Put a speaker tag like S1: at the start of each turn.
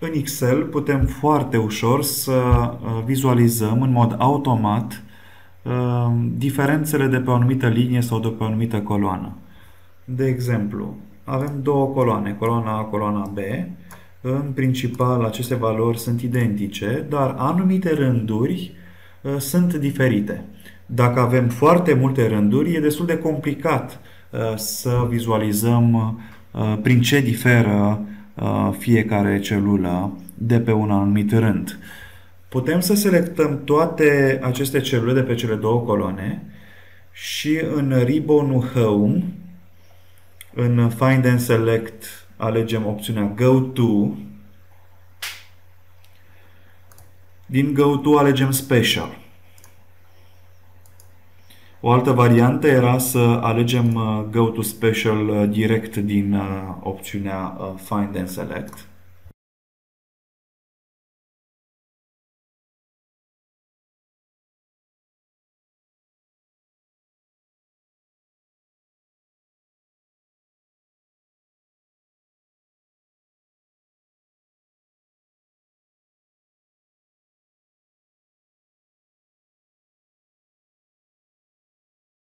S1: În Excel putem foarte ușor să uh, vizualizăm în mod automat uh, diferențele de pe o anumită linie sau de pe o anumită coloană. De exemplu, avem două coloane, coloana A, coloana B. În principal, aceste valori sunt identice, dar anumite rânduri uh, sunt diferite. Dacă avem foarte multe rânduri, e destul de complicat să vizualizăm prin ce diferă Uh, fiecare celulă de pe un anumit rând. Putem să selectăm toate aceste celule de pe cele două coloane și în ribbon Home, în Find and Select, alegem opțiunea Go To. Din Go To alegem Special. O altă variantă era să alegem uh, Go to Special uh, direct din uh, opțiunea Find and Select.